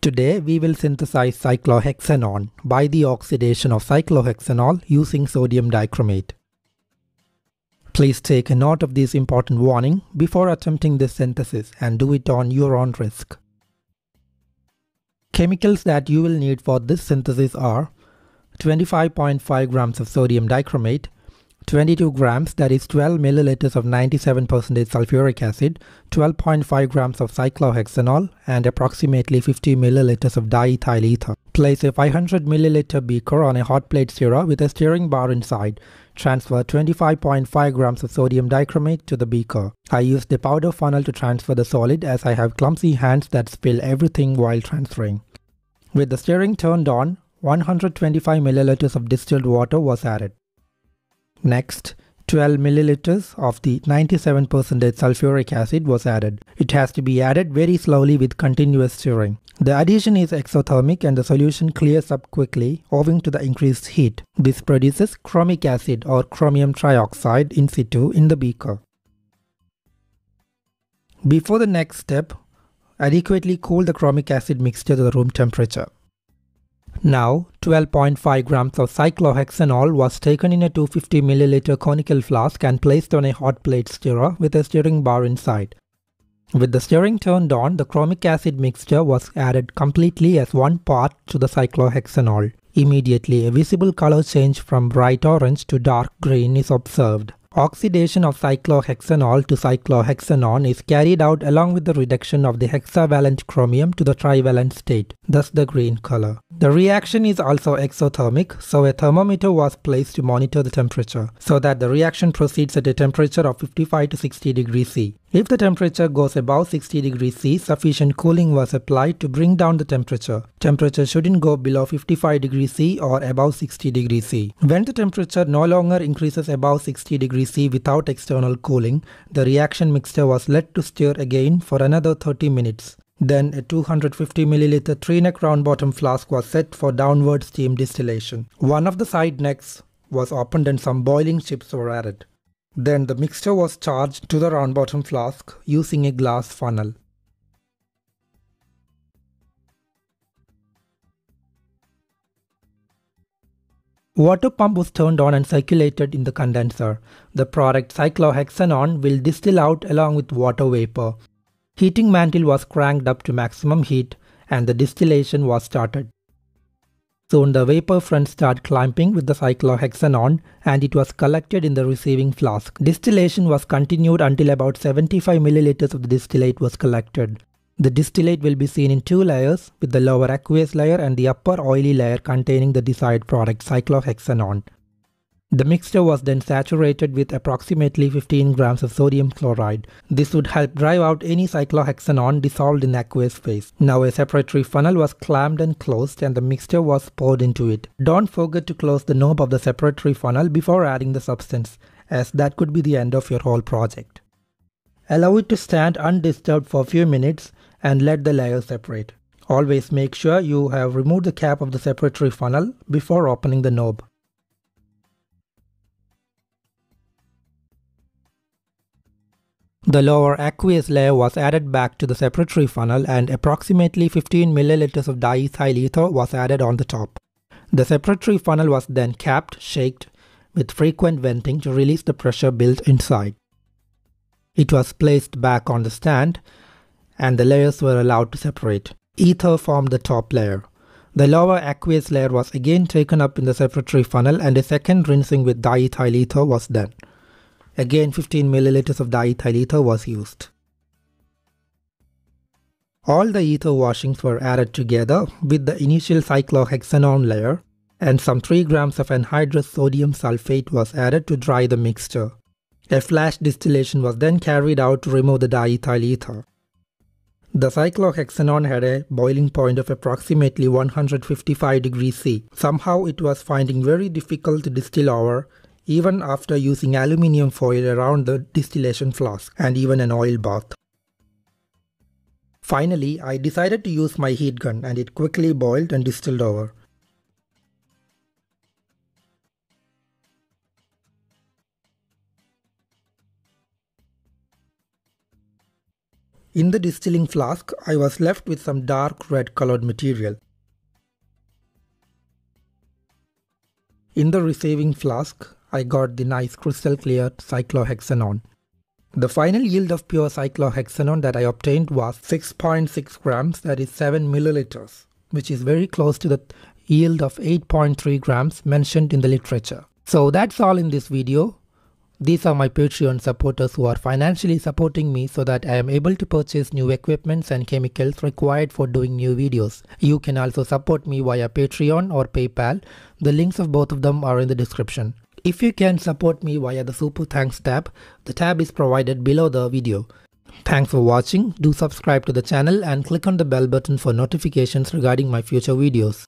Today we will synthesize cyclohexanone by the oxidation of cyclohexanol using sodium dichromate. Please take a note of this important warning before attempting this synthesis and do it on your own risk. Chemicals that you will need for this synthesis are 25.5 grams of sodium dichromate, 22 grams that is 12 milliliters of 97% sulfuric acid, 12.5 grams of cyclohexanol and approximately 50 milliliters of diethyl ether. Place a 500 milliliter beaker on a hot plate stirrer with a stirring bar inside. Transfer 25.5 grams of sodium dichromate to the beaker. I used a powder funnel to transfer the solid as I have clumsy hands that spill everything while transferring. With the stirring turned on, 125 milliliters of distilled water was added. Next, 12 milliliters of the 97% sulfuric acid was added. It has to be added very slowly with continuous stirring. The addition is exothermic and the solution clears up quickly owing to the increased heat. This produces chromic acid or chromium trioxide in situ in the beaker. Before the next step, adequately cool the chromic acid mixture to the room temperature. Now, 12.5 grams of cyclohexanol was taken in a 250 milliliter conical flask and placed on a hot plate stirrer with a stirring bar inside. With the stirring turned on, the chromic acid mixture was added completely as one part to the cyclohexanol. Immediately, a visible color change from bright orange to dark green is observed. Oxidation of cyclohexanol to cyclohexanone is carried out along with the reduction of the hexavalent chromium to the trivalent state, thus the green color. The reaction is also exothermic, so a thermometer was placed to monitor the temperature, so that the reaction proceeds at a temperature of 55 to 60 degrees C. If the temperature goes above 60 degrees C, sufficient cooling was applied to bring down the temperature. Temperature shouldn't go below 55 degrees C or above 60 degrees C. When the temperature no longer increases above 60 degrees C without external cooling, the reaction mixture was let to stir again for another 30 minutes. Then a 250 milliliter three-neck round bottom flask was set for downward steam distillation. One of the side necks was opened and some boiling chips were added. Then the mixture was charged to the round bottom flask using a glass funnel. Water pump was turned on and circulated in the condenser. The product cyclohexanone will distill out along with water vapor. Heating mantle was cranked up to maximum heat and the distillation was started. Soon the vapor front started climbing with the cyclohexanone and it was collected in the receiving flask. Distillation was continued until about 75 milliliters of the distillate was collected. The distillate will be seen in two layers with the lower aqueous layer and the upper oily layer containing the desired product cyclohexanone. The mixture was then saturated with approximately 15 grams of sodium chloride. This would help drive out any cyclohexanone dissolved in aqueous phase. Now a separatory funnel was clamped and closed and the mixture was poured into it. Don't forget to close the knob of the separatory funnel before adding the substance as that could be the end of your whole project. Allow it to stand undisturbed for a few minutes and let the layers separate. Always make sure you have removed the cap of the separatory funnel before opening the knob. The lower aqueous layer was added back to the separatory funnel and approximately 15 milliliters of diethyl ether was added on the top. The separatory funnel was then capped, shaked with frequent venting to release the pressure built inside. It was placed back on the stand and the layers were allowed to separate. Ether formed the top layer. The lower aqueous layer was again taken up in the separatory funnel and a second rinsing with diethyl ether was done. Again 15 milliliters of diethyl ether was used. All the ether washings were added together with the initial cyclohexanone layer and some 3 grams of anhydrous sodium sulfate was added to dry the mixture. A flash distillation was then carried out to remove the diethyl ether. The cyclohexanone had a boiling point of approximately 155 degrees C. Somehow it was finding very difficult to distill over even after using aluminium foil around the distillation flask and even an oil bath. Finally, I decided to use my heat gun and it quickly boiled and distilled over. In the distilling flask, I was left with some dark red colored material. In the receiving flask, I got the nice crystal clear cyclohexanone. The final yield of pure cyclohexanone that I obtained was 6.6 grams that is 7 milliliters which is very close to the yield of 8.3 grams mentioned in the literature. So that's all in this video. These are my Patreon supporters who are financially supporting me so that I am able to purchase new equipments and chemicals required for doing new videos. You can also support me via Patreon or PayPal. The links of both of them are in the description. If you can support me via the Super Thanks tab, the tab is provided below the video. Thanks for watching, do subscribe to the channel and click on the bell button for notifications regarding my future videos.